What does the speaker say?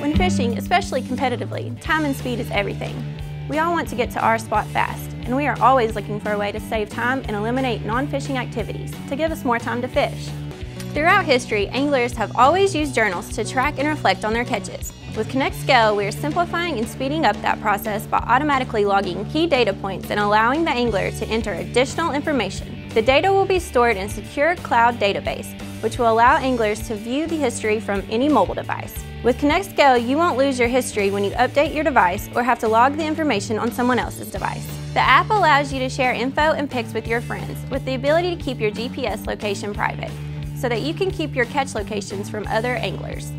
When fishing, especially competitively, time and speed is everything. We all want to get to our spot fast, and we are always looking for a way to save time and eliminate non-fishing activities to give us more time to fish. Throughout history, anglers have always used journals to track and reflect on their catches. With Connect Scale, we are simplifying and speeding up that process by automatically logging key data points and allowing the angler to enter additional information. The data will be stored in a secure cloud database, which will allow anglers to view the history from any mobile device. With Connect Scale, you won't lose your history when you update your device or have to log the information on someone else's device. The app allows you to share info and pics with your friends with the ability to keep your GPS location private so that you can keep your catch locations from other anglers.